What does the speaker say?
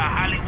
a you